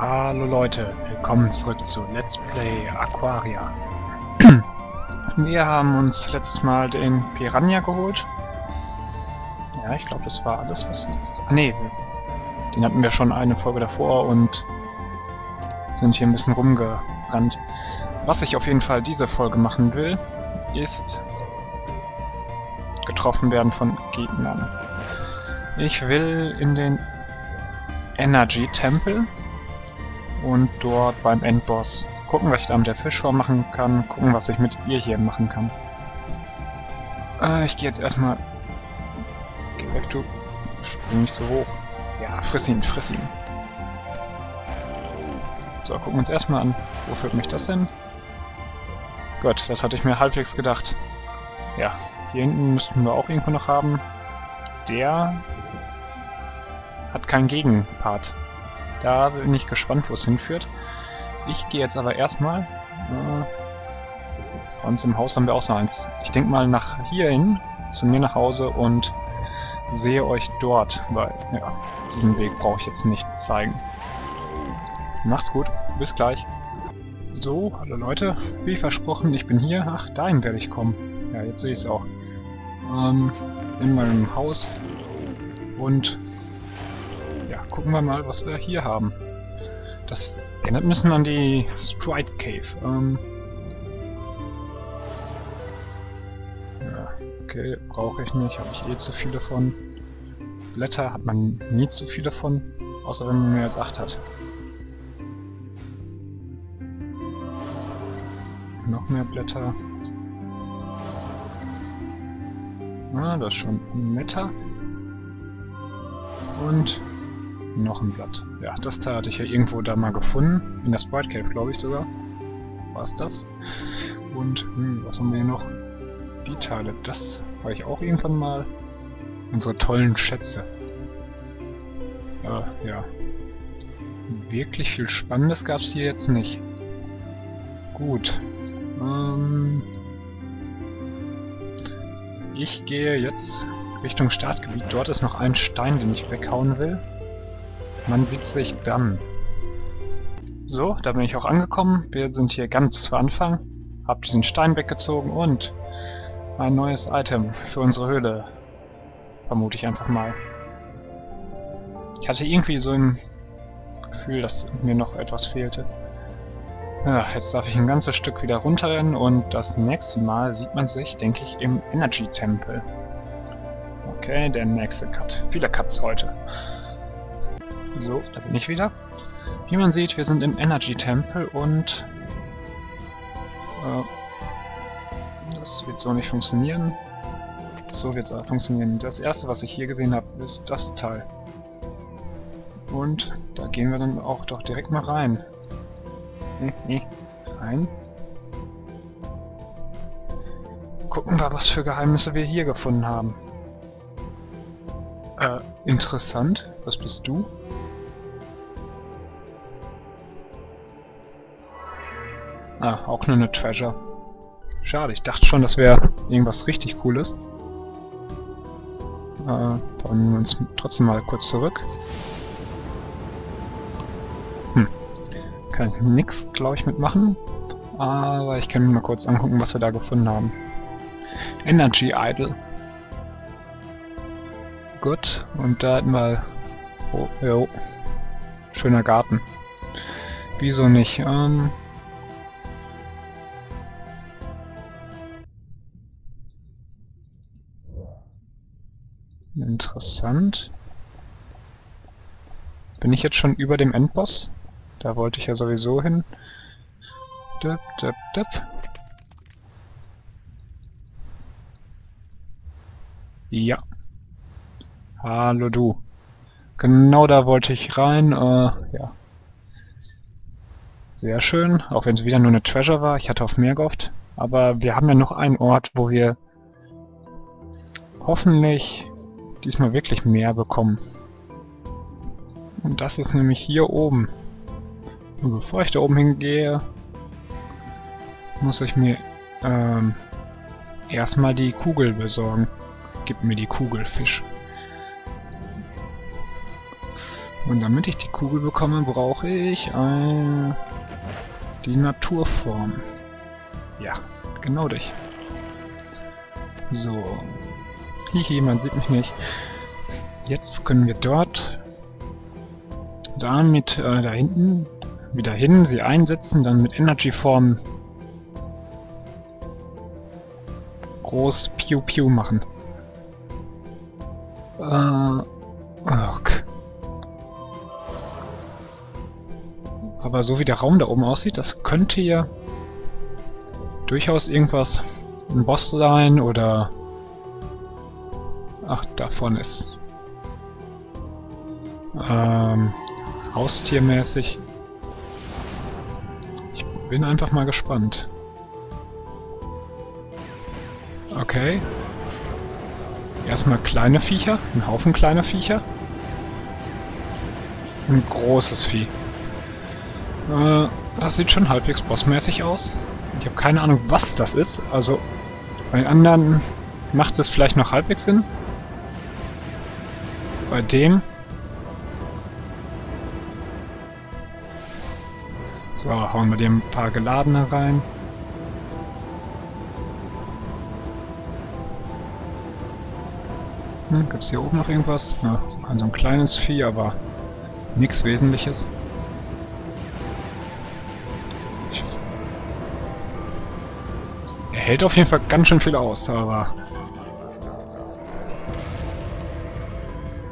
Hallo Leute, willkommen zurück zu Let's Play Aquaria. Wir haben uns letztes Mal den Piranha geholt. Ja, ich glaube, das war alles, was jetzt... Ah, nee, den hatten wir schon eine Folge davor und sind hier ein bisschen rumgerannt. Was ich auf jeden Fall diese Folge machen will, ist getroffen werden von Gegnern. Ich will in den Energy Tempel und dort beim Endboss gucken, was ich da mit der Fischform machen kann, gucken, was ich mit ihr hier machen kann. Äh, ich gehe jetzt erstmal... Geh weg, du. Spring nicht so hoch. Ja, friss ihn, friss ihn. So, gucken wir uns erstmal an. Wo führt mich das hin? Gut, das hatte ich mir halbwegs gedacht. Ja, hier hinten müssten wir auch irgendwo noch haben. Der hat keinen Gegenpart. Da bin ich gespannt, wo es hinführt. Ich gehe jetzt aber erstmal... Äh, bei uns im Haus haben wir auch so eins. Ich denke mal nach hierhin, zu mir nach Hause und sehe euch dort, weil, ja, diesen Weg brauche ich jetzt nicht zeigen. Macht's gut, bis gleich. So, hallo Leute, wie versprochen, ich bin hier. Ach, dahin werde ich kommen. Ja, jetzt sehe ich es auch. Ähm, in meinem Haus und gucken wir mal, was wir hier haben. Das erinnert ein bisschen an die Sprite Cave. Ähm ja, okay, brauche ich nicht, habe ich eh zu viele von. Blätter hat man nie zu viele von, außer wenn man mehr als 8 hat. Noch mehr Blätter. Ah, das ist schon netter. Und noch ein Blatt. Ja, das Teil hatte ich ja irgendwo da mal gefunden. In der Sprite Cave, glaube ich sogar. War es das? Und, hm, was haben wir hier noch? Die Teile, das habe ich auch irgendwann mal. Unsere tollen Schätze. Äh, ja. Wirklich viel Spannendes gab es hier jetzt nicht. Gut. Ähm ich gehe jetzt Richtung Startgebiet. Dort ist noch ein Stein, den ich weghauen will. Man sieht sich dann. So, da bin ich auch angekommen. Wir sind hier ganz zu Anfang. Hab diesen Stein weggezogen und ein neues Item für unsere Höhle. Vermute ich einfach mal. Ich hatte irgendwie so ein Gefühl, dass mir noch etwas fehlte. Ja, jetzt darf ich ein ganzes Stück wieder runterrennen und das nächste Mal sieht man sich, denke ich, im Energy Tempel. Okay, der nächste Cut. Viele Cuts heute. So, da bin ich wieder. Wie man sieht, wir sind im Energy Tempel und äh, das wird so nicht funktionieren. So wird es funktionieren. Das erste, was ich hier gesehen habe, ist das Teil. Und da gehen wir dann auch doch direkt mal rein. Rein. Gucken wir, was für Geheimnisse wir hier gefunden haben. Äh, interessant. Was bist du? Ah, auch nur eine Treasure. Schade, ich dachte schon, das wäre irgendwas richtig Cooles. Äh, bauen wir uns trotzdem mal kurz zurück. Hm. Kann ich nix, glaube ich, mitmachen. Aber ich kann mir mal kurz angucken, was wir da gefunden haben. Energy Idol. Gut, und da hätten wir... Oh, jo. Schöner Garten. Wieso nicht? Ähm, Interessant. Bin ich jetzt schon über dem Endboss? Da wollte ich ja sowieso hin. Dip, dip, dip. Ja. Hallo du. Genau da wollte ich rein. Äh, ja. Sehr schön, auch wenn es wieder nur eine Treasure war. Ich hatte auf mehr gehofft. Aber wir haben ja noch einen Ort, wo wir hoffentlich diesmal wirklich mehr bekommen. Und das ist nämlich hier oben. Und bevor ich da oben hingehe, muss ich mir ähm, erstmal die Kugel besorgen. Gib mir die Kugel, Fisch. Und damit ich die Kugel bekomme, brauche ich ein... die Naturform. Ja, genau dich. So. Hihi, man sieht mich nicht. Jetzt können wir dort damit äh, da hinten wieder hin, sie einsetzen, dann mit Energy Form groß Piu Piu machen. Äh, okay. Aber so wie der Raum da oben aussieht, das könnte ja durchaus irgendwas ein Boss sein oder... Ach, da vorne ist... Ähm, Haustiermäßig. Ich bin einfach mal gespannt. Okay. Erstmal kleine Viecher, ein Haufen kleiner Viecher. Ein großes Vieh. Äh, das sieht schon halbwegs bossmäßig aus. Ich habe keine Ahnung, was das ist. Also, bei anderen macht es vielleicht noch halbwegs Sinn. Bei dem... So, hauen wir dir ein paar geladene rein. Hm, Gibt es hier oben noch irgendwas? Ja, so ein kleines Vieh, aber nichts Wesentliches. Er hält auf jeden Fall ganz schön viel aus, aber...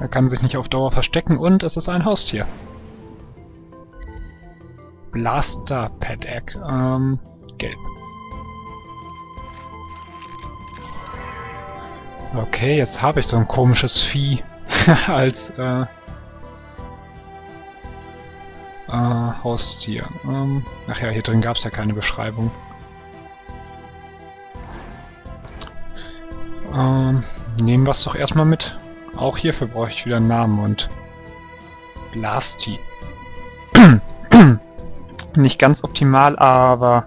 Er kann sich nicht auf Dauer verstecken und es ist ein Haustier. Blaster Pet Egg. Ähm, gelb. Okay, jetzt habe ich so ein komisches Vieh als äh, äh, Haustier. Ähm, ach ja, hier drin gab es ja keine Beschreibung. Ähm, nehmen wir es doch erstmal mit. Auch hierfür brauche ich wieder einen Namen und Blasty. Nicht ganz optimal, aber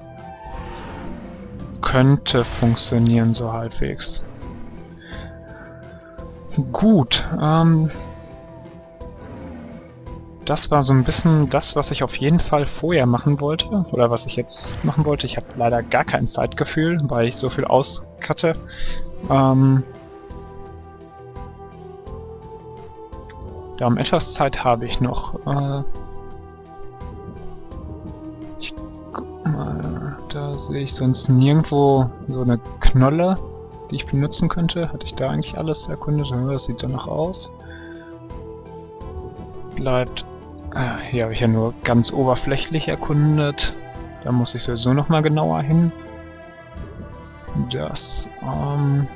könnte funktionieren so halbwegs. Gut, ähm, das war so ein bisschen das, was ich auf jeden Fall vorher machen wollte, oder was ich jetzt machen wollte. Ich habe leider gar kein Zeitgefühl, weil ich so viel auskatte. Ähm, da etwas Zeit habe ich noch. Äh, ich guck mal, da sehe ich sonst nirgendwo so eine Knolle die ich benutzen könnte. Hatte ich da eigentlich alles erkundet? Das sieht danach aus. Bleibt... Äh, hier habe ich ja nur ganz oberflächlich erkundet. Da muss ich sowieso nochmal genauer hin. Das... Ähm,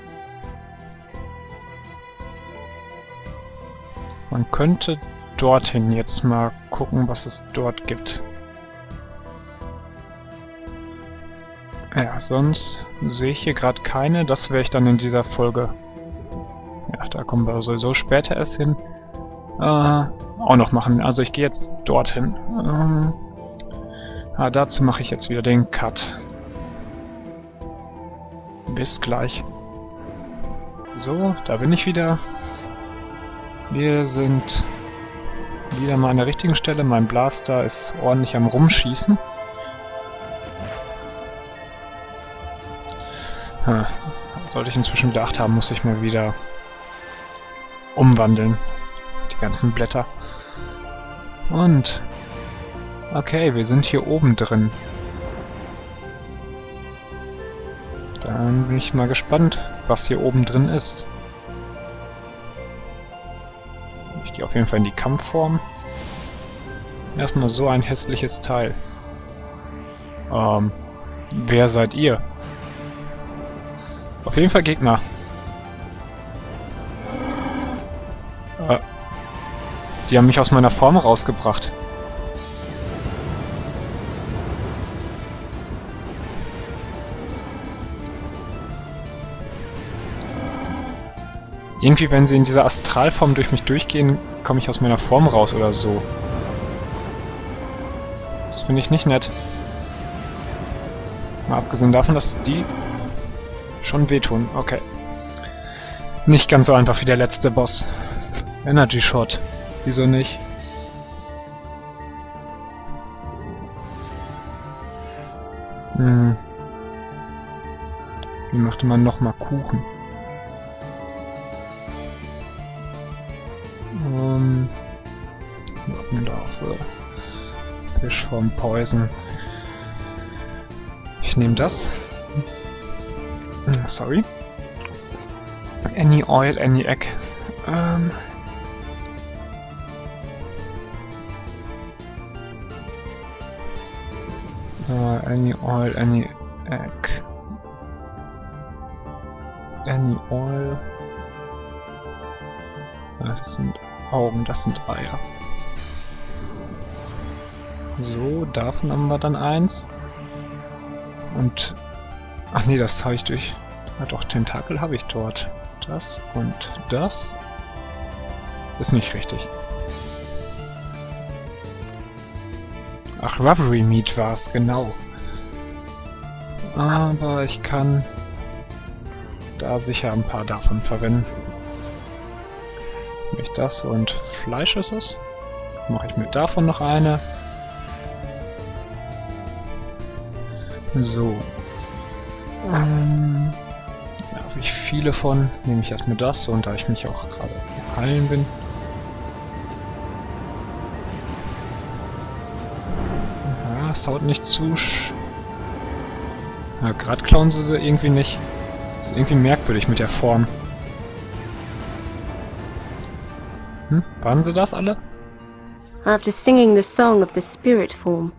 man könnte dorthin jetzt mal gucken, was es dort gibt. Ja, sonst sehe ich hier gerade keine. Das werde ich dann in dieser Folge... Ja, da kommen wir sowieso später erst hin. Äh, auch noch machen. Also ich gehe jetzt dorthin. Ähm, ah, dazu mache ich jetzt wieder den Cut. Bis gleich. So, da bin ich wieder. Wir sind wieder mal an der richtigen Stelle. Mein Blaster ist ordentlich am Rumschießen. Sollte ich inzwischen bedacht haben, muss ich mal wieder umwandeln. Die ganzen Blätter. Und... Okay, wir sind hier oben drin. Dann bin ich mal gespannt, was hier oben drin ist. Jeden Fall in die Kampfform. Erstmal so ein hässliches Teil. Ähm, wer seid ihr? Auf jeden Fall Gegner. Äh, die haben mich aus meiner Form rausgebracht. Irgendwie, wenn sie in dieser Astralform durch mich durchgehen, komme ich aus meiner Form raus oder so. Das finde ich nicht nett. Mal abgesehen davon, dass die schon wehtun. Okay. Nicht ganz so einfach wie der letzte Boss. Energy Shot. Wieso nicht? Hm. Wie machte man nochmal Kuchen? Fisch vom Poison. Ich nehme das. Hm, sorry. Any oil, any egg. Ähm. Uh, any oil, any egg. Any oil. Das sind Augen, das sind Eier. So, davon haben wir dann eins. Und... Ach nee, das habe ich durch... Ah doch, Tentakel habe ich dort. Das und das ist nicht richtig. Ach, Rubbery Meat war es, genau. Aber ich kann da sicher ein paar davon verwenden. Nicht das und Fleisch ist es. Mache ich mir davon noch eine. So. Ähm, da habe ich viele von. Nehme ich erstmal das und da ich mich auch gerade heilen bin. Ja, es haut nicht zu. Ja, gerade klauen sie sie irgendwie nicht. Das ist irgendwie merkwürdig mit der Form. Hm? Waren sie das alle? After singing the song of the spirit form,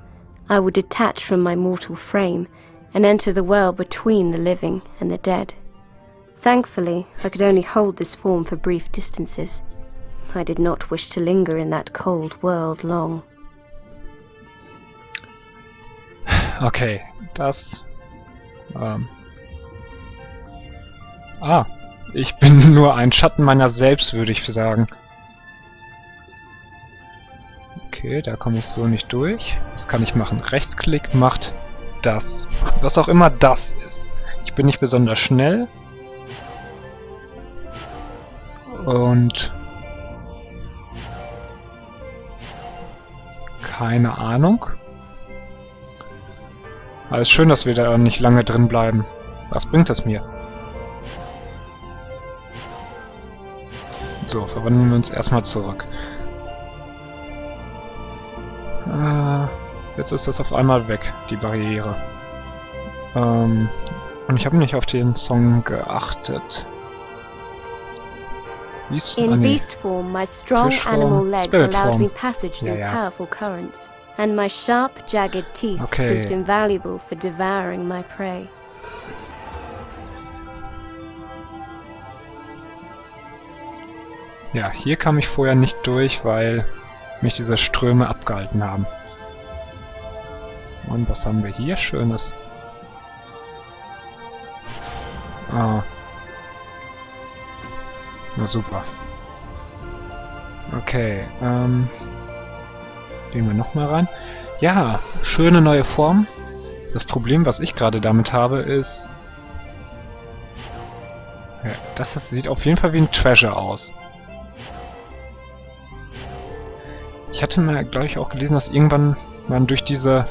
I would detach from my mortal frame and enter the world between the living and the dead. Thankfully, I could only hold this form for brief distances. I did not wish to linger in that cold world long. Okay, das... Ähm. Ah, ich bin nur ein Schatten meiner selbst, würde ich sagen. Okay, da komme ich so nicht durch. Was kann ich machen? Rechtsklick macht das. Was auch immer das ist. Ich bin nicht besonders schnell. Und... Keine Ahnung. Aber ist schön, dass wir da nicht lange drin bleiben. Was bringt das mir? So, verwandeln wir uns erstmal zurück. Äh, jetzt ist das auf einmal weg, die Barriere. Ähm, und ich habe nicht auf den Song geachtet. Beast, In ah, nee. beast form, my strong Fish animal legs allowed me passage through ja, ja. powerful currents, and my sharp, jagged teeth okay. proved invaluable for devouring my prey. Ja, hier kam ich vorher nicht durch, weil mich diese Ströme abgehalten haben. Und was haben wir hier Schönes? Ah. Na super. Okay, ähm... Gehen wir nochmal rein. Ja, schöne neue Form. Das Problem, was ich gerade damit habe, ist... Ja, das sieht auf jeden Fall wie ein Treasure aus. Ich hatte mal, glaube ich, auch gelesen, dass irgendwann man durch diese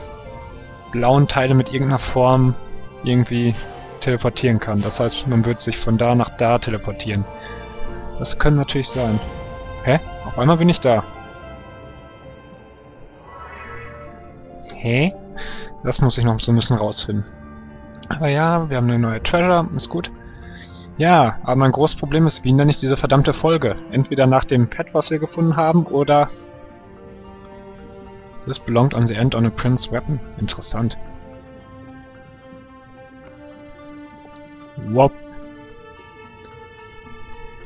blauen Teile mit irgendeiner Form irgendwie teleportieren kann. Das heißt, man wird sich von da nach da teleportieren. Das könnte natürlich sein. Hä? Auf einmal bin ich da. Hä? Das muss ich noch so ein bisschen rausfinden. Aber ja, wir haben eine neue Treasure, ist gut. Ja, aber mein großes Problem ist, wie nenne ich diese verdammte Folge? Entweder nach dem Pet, was wir gefunden haben, oder This belonged on the end on a prince's weapon. Interessant. Wop.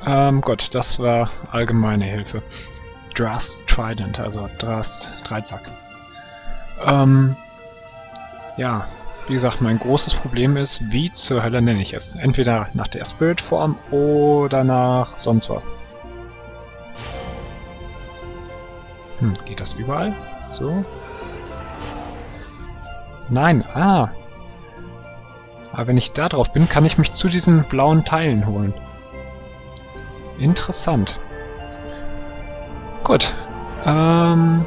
Ähm, Gott, das war allgemeine Hilfe. Drast Trident, also Drast Dreizack. Ähm, ja, wie gesagt, mein großes Problem ist, wie zur Hölle nenne ich es? Entweder nach der Spirit-Form oder nach sonst was. Hm, geht das überall? So. Nein, ah. Aber wenn ich da drauf bin, kann ich mich zu diesen blauen Teilen holen. Interessant. Gut. Ähm,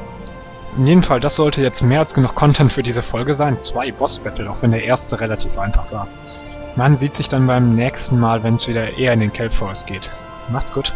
In jedem Fall, das sollte jetzt mehr als genug Content für diese Folge sein. Zwei Boss-Battle, auch wenn der erste relativ einfach war. Man sieht sich dann beim nächsten Mal, wenn es wieder eher in den Kelp Forest geht. Macht's gut.